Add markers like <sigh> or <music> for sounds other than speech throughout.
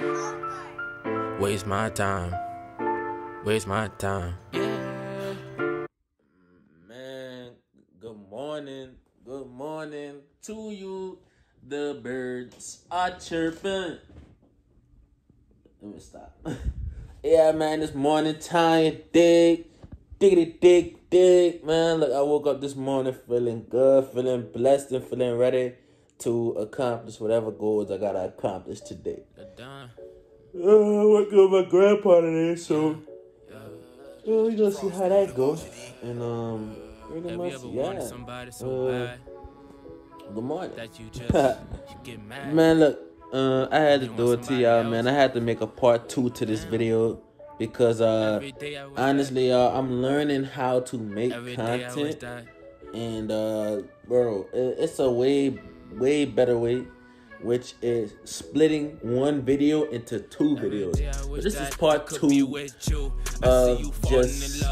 Waste my time. Waste my time. Yeah. Man, good morning. Good morning to you. The birds are chirping. Let me stop. <laughs> yeah, man, this morning time, dig, diggity dig, dig, man. Look, I woke up this morning feeling good, feeling blessed, and feeling ready to accomplish whatever goals I gotta accomplish today. Uh, I went to my grandpa today, so uh, we gonna see how that goes. And um, pretty much, yeah. Somebody so uh, good morning. That you <laughs> just get mad. Man, look, uh, I had to do it to y'all, man. I had to make a part two to this video because uh, honestly, y'all, I'm learning how to make content, and uh, bro, it's a way, way better way which is splitting one video into two videos. This is part two of just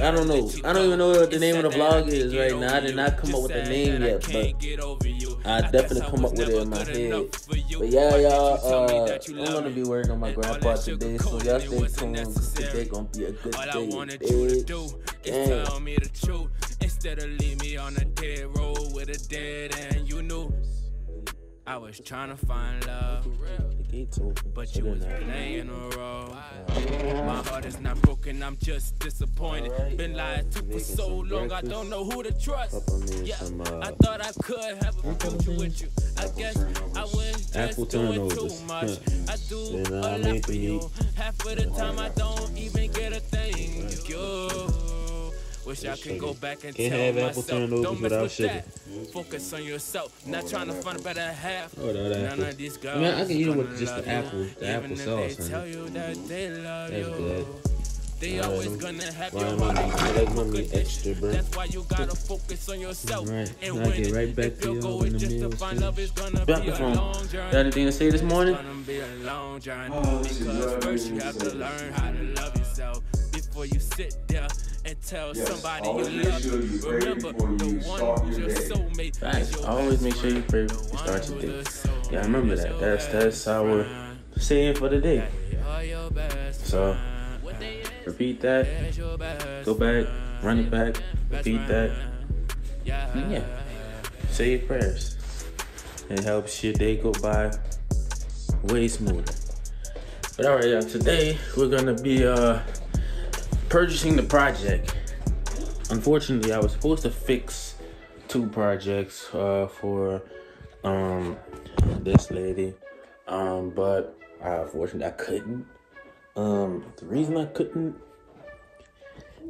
I don't know. I don't even know what the name of the vlog is right now. I did not come up with the name yet, but I definitely come up with it in my head. But yeah, y'all, uh, I'm gonna be working on my grandpa today, so y'all stay tuned. Today gonna be a good day. Damn. Instead of leave me on a dead road with a dead end, you knew. I was trying to find love, but you was playing a role. My heart is not broken, I'm just disappointed. Been lied to for so long, I don't know who to trust. Yeah, I thought I could have a future with you. I guess I was just doing too much. I do a lot for you. Half of the time I don't even get a thing. You. Wish I could go back and Can't tell have apple myself, don't mess with sugar. that. Focus on yourself, not trying to find a better half. Oh, that None of these girls I mean, I can eat it with just the apple, the apple sauce. They tell you that they love That's you. good. They always gonna have your money. I like money extra, bro. That's why you gotta focus on yourself. Right. And when get right back to you when the meal Drop the phone. Got anything to say this morning? Oh, because first you have to learn how to love yourself before you sit there and tell yes, somebody you love. Sure you Remember, the one who's your soulmate. Facts. Always make sure you pray before you start your day. Yeah, I remember that. That's that's our saying for the day. So repeat that. Go back. Run it back. Repeat that. And yeah. Say your prayers. It helps your day go by way smoother. But alright, yeah, today we're gonna be uh purchasing the project. Unfortunately, I was supposed to fix two projects uh, for um, this lady, um, but I, unfortunately I couldn't. Um, the reason I couldn't,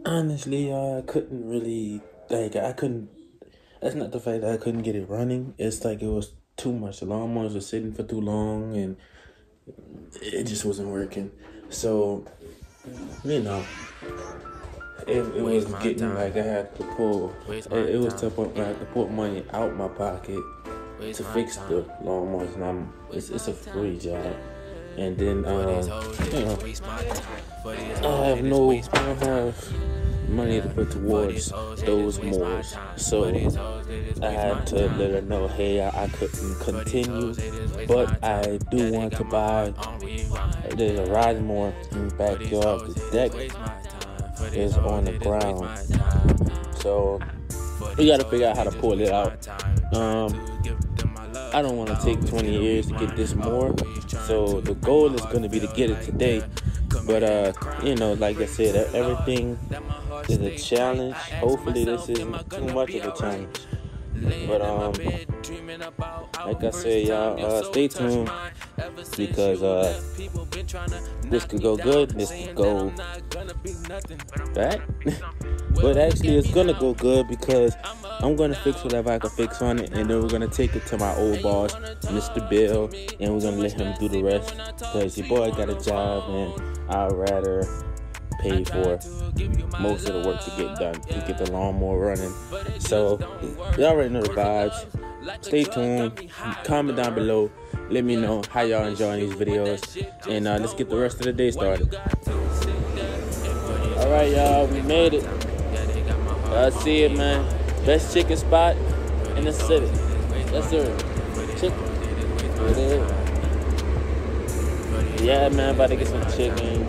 honestly, uh, I couldn't really like I couldn't. That's not the fact that I couldn't get it running. It's like it was too much. The lawnmowers were sitting for too long, and it just wasn't working. So, you know, it, it was getting time. like I had to pull. It, it, was to point I had to put money out my pocket Waste to fix time. the lawnmowers, and I'm it's, it's a free job. And then um, you know, I have no, I have money to put towards those mowers, so I had to let her know, hey, I, I couldn't continue, but I do want to buy. There's a in the backyard. The deck is on the ground. So we got to figure out how to pull it out. Um, I don't want to take 20 years to get this more. So the goal is going to be to get it today. But uh, you know, like I said, everything is a challenge. Hopefully, this isn't too much of a challenge. But um, like I said, y'all, uh, stay tuned because uh, this could go good, this could go bad. <laughs> <laughs> but actually, it's gonna go good because I'm gonna fix whatever I can fix on it, and then we're gonna take it to my old boss, Mr. Bill, and we're gonna let him do the rest because your boy got a job, and I'd rather pay for most of the work to get done to get the lawnmower running. So you all already know the vibes. Stay tuned. Comment down below. Let me know how y'all enjoying these videos, and uh, let's get the rest of the day started. All right, y'all, we made it. I see it, man. Best chicken spot in the city. That's sir. Chicken. Yeah, man, about to get some chicken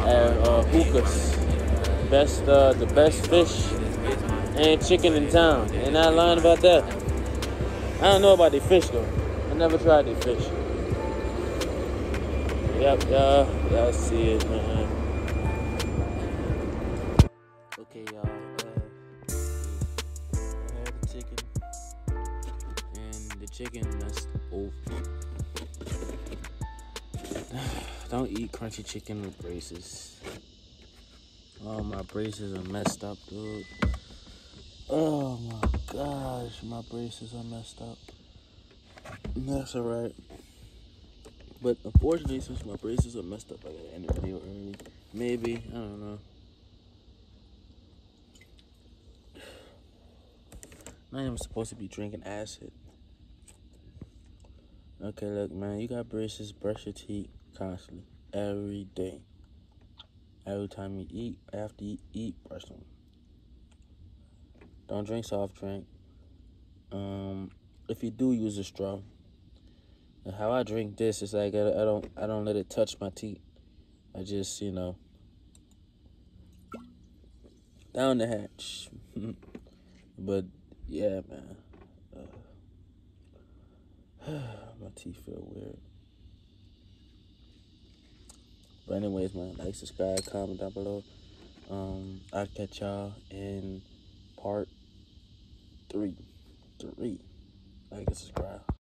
at uh, Hookahs. Best, uh, the best fish and chicken in town. Ain't I lying about that. I don't know about the fish though. Never tried the fish. Yep, y'all, y'all see it, man. Okay, y'all. I had the chicken, and the chicken messed over. <sighs> Don't eat crunchy chicken with braces. Oh, my braces are messed up, dude. Oh my gosh, my braces are messed up. That's alright. But unfortunately, since my braces are messed up, I gotta end the video early. Maybe, I don't know. <sighs> I am supposed to be drinking acid. Okay, look, man, you got braces, brush your teeth constantly, every day. Every time you eat, after you eat, brush them. Don't drink soft drink. Um, if you do use a straw, how I drink this is like I, I don't I don't let it touch my teeth. I just you know down the hatch. <laughs> but yeah, man. Uh, <sighs> my teeth feel weird. But anyways, man, like, subscribe, comment down below. Um, I'll catch y'all in part three. Three. Like and subscribe.